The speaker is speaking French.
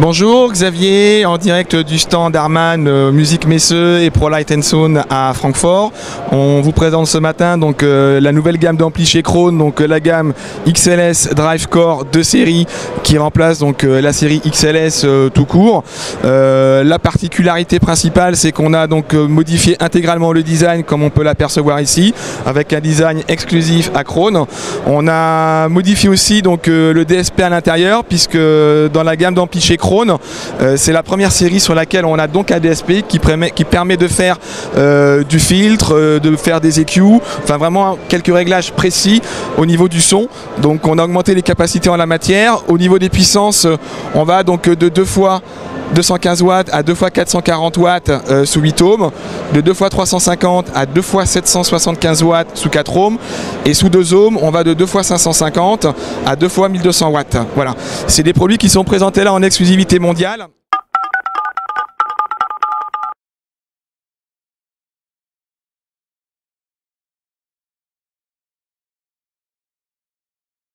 Bonjour Xavier, en direct du stand Arman euh, Musique Messeux et ProLight Sound à Francfort. On vous présente ce matin donc euh, la nouvelle gamme d'ampli chez Krone, donc euh, la gamme XLS Drive Core de série qui remplace donc la série XLS tout court. la particularité principale, c'est qu'on a donc modifié intégralement le design comme on peut l'apercevoir ici, avec un design exclusif à Krone. On a modifié aussi donc le DSP à l'intérieur puisque dans la gamme d'ampli chez Krone. Euh, c'est la première série sur laquelle on a donc un DSP qui permet, qui permet de faire euh, du filtre, euh, de faire des EQ, enfin vraiment quelques réglages précis au niveau du son. Donc on a augmenté les capacités en la matière. Au niveau des puissances, on va donc de deux fois 215 watts à 2 fois 440 watts sous 8 ohms, de 2 fois 350 à 2 fois 775 watts sous 4 ohms, et sous 2 ohms, on va de 2 fois 550 à 2 fois 1200 watts. Voilà, c'est des produits qui sont présentés là en exclusivité mondiale.